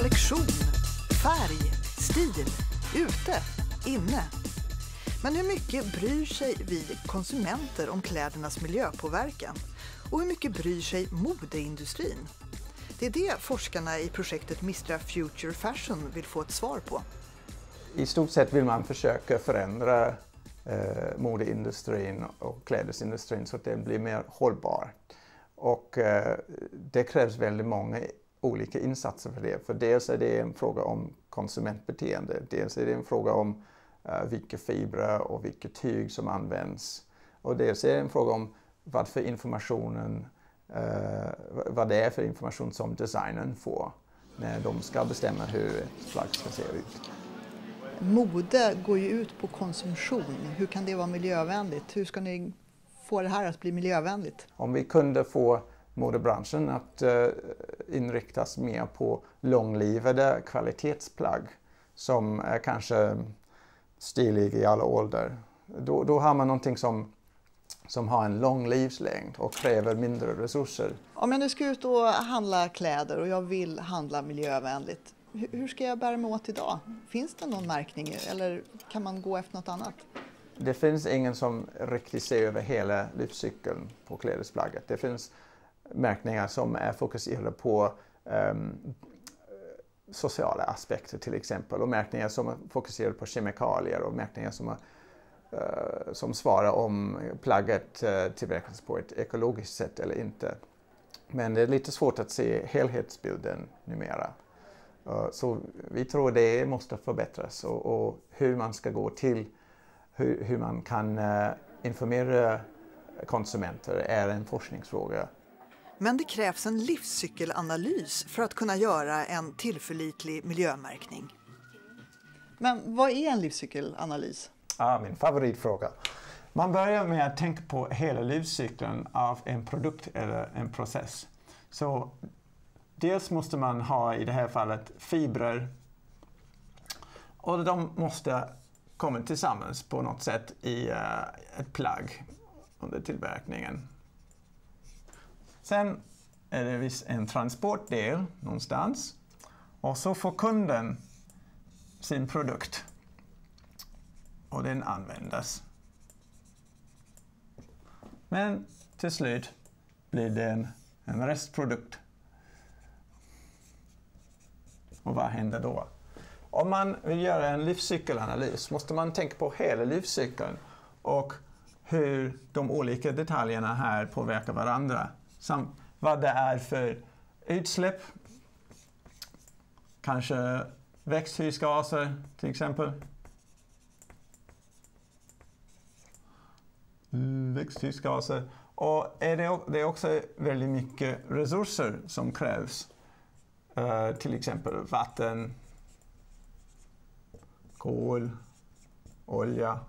kollektion, färg, stil, ute, inne. Men hur mycket bryr sig vi konsumenter om klädernas miljöpåverkan? Och hur mycket bryr sig modeindustrin? Det är det forskarna i projektet Mistra Future Fashion vill få ett svar på. I stort sett vill man försöka förändra eh, modeindustrin och klädesindustrin så att den blir mer hållbar. Och eh, det krävs väldigt många olika insatser för det. För dels är det en fråga om konsumentbeteende, dels är det en fråga om uh, vilka fibrer och vilket tyg som används. Och dels är det en fråga om vad för informationen, uh, vad det är för information som designern får när de ska bestämma hur ett plagg ska se ut. Mode går ju ut på konsumtion. Hur kan det vara miljövänligt? Hur ska ni få det här att bli miljövänligt? Om vi kunde få modebranschen att uh, inriktas mer på långlivade kvalitetsplagg som är kanske stilig i alla åldrar. Då, då har man någonting som, som har en lång livslängd och kräver mindre resurser. Om jag nu ska ut och handla kläder och jag vill handla miljövänligt, hur ska jag bära mig åt idag? Finns det någon märkning eller kan man gå efter något annat? Det finns ingen som riktigt ser över hela livscykeln på klädesplagget. Det finns märkningar som är fokuserade på um, sociala aspekter till exempel och märkningar som är fokuserade på kemikalier och märkningar som, uh, som svarar om plagget uh, tillverkas på ett ekologiskt sätt eller inte. Men det är lite svårt att se helhetsbilden numera. Uh, så vi tror det måste förbättras och, och hur man ska gå till, hur, hur man kan uh, informera konsumenter är en forskningsfråga. Men det krävs en livscykelanalys för att kunna göra en tillförlitlig miljömärkning. Men vad är en livscykelanalys? Ah, min favoritfråga. Man börjar med att tänka på hela livscykeln av en produkt eller en process. Så dels måste man ha i det här fallet fibrer och de måste komma tillsammans på något sätt i uh, ett plagg under tillverkningen. Sen är det en transportdel någonstans och så får kunden sin produkt och den användas. Men till slut blir det en restprodukt. Och vad händer då? Om man vill göra en livscykelanalys måste man tänka på hela livscykeln och hur de olika detaljerna här påverkar varandra samt vad det är för utsläpp. Kanske växthusgaser till exempel. Växthusgaser. Och är det, det är också väldigt mycket resurser som krävs. Uh, till exempel vatten, kol, olja.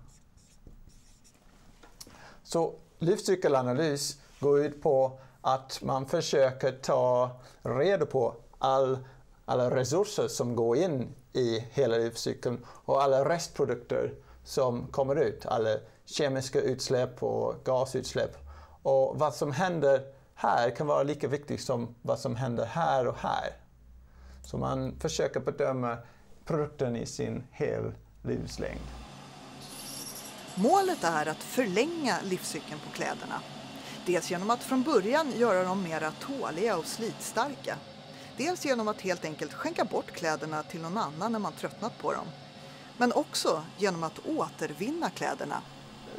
Så livscykelanalys går ut på att man försöker ta reda på all, alla resurser som går in i hela livscykeln och alla restprodukter som kommer ut, alla kemiska utsläpp och gasutsläpp. Och vad som händer här kan vara lika viktigt som vad som händer här och här. Så man försöker bedöma produkten i sin hel livslängd. Målet är att förlänga livscykeln på kläderna Dels genom att från början göra dem mera tåliga och slitstarka. Dels genom att helt enkelt skänka bort kläderna till någon annan när man tröttnat på dem. Men också genom att återvinna kläderna.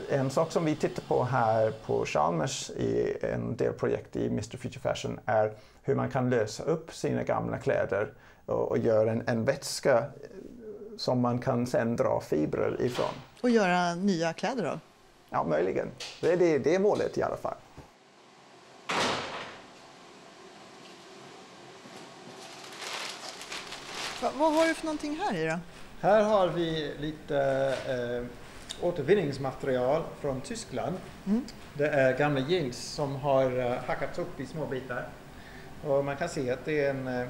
En sak som vi tittar på här på Chalmers i en delprojekt i Mr Future Fashion är hur man kan lösa upp sina gamla kläder och, och göra en, en vätska som man kan sen dra fibrer ifrån. Och göra nya kläder av? Ja, möjligen. Det är, det, det är målet i alla fall. Va, vad har du för någonting här i då? Här har vi lite eh, återvinningsmaterial från Tyskland. Mm. Det är gamla jeans som har eh, hackats upp i små bitar. Och man kan se att det är en eh,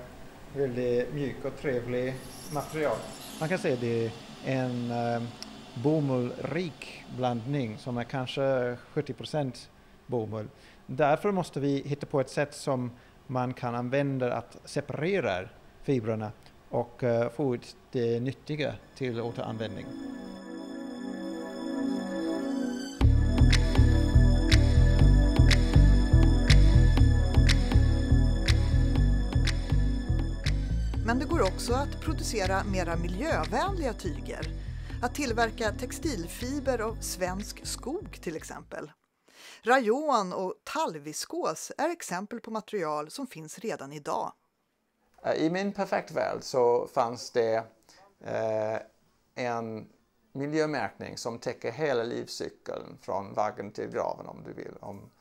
väldigt mjuk och trevlig material. Man kan se att det är en eh, bomullrik blandning som är kanske 70% bomull. Därför måste vi hitta på ett sätt som man kan använda att separera fibrerna och eh, få ut det nyttiga till återanvändning. Men det går också att producera mera miljövänliga tyger. Att tillverka textilfiber av svensk skog till exempel. Rayon och tallviskos är exempel på material som finns redan idag. Eh, I min perfekta värld så fanns det eh, en miljömärkning som täcker hela livscykeln från vaggan till graven om du vill. Om,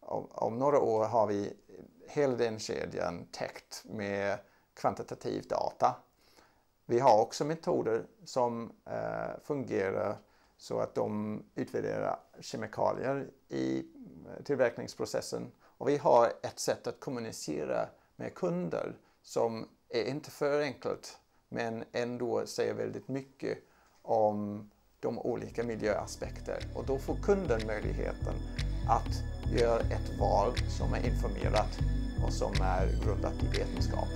om, om, några år har vi hela den kedjan täckt med kvantitativ data. Vi har också metoder som eh, fungerar så att de utvärderar kemikalier i eh, tillverkningsprocessen. Och vi har ett sätt att kommunicera med kunder som är inte för enkelt men ändå säger väldigt mycket om de olika miljöaspekter. Och då får kunden möjligheten att göra ett val som är informerat och som är grundat i vetenskap.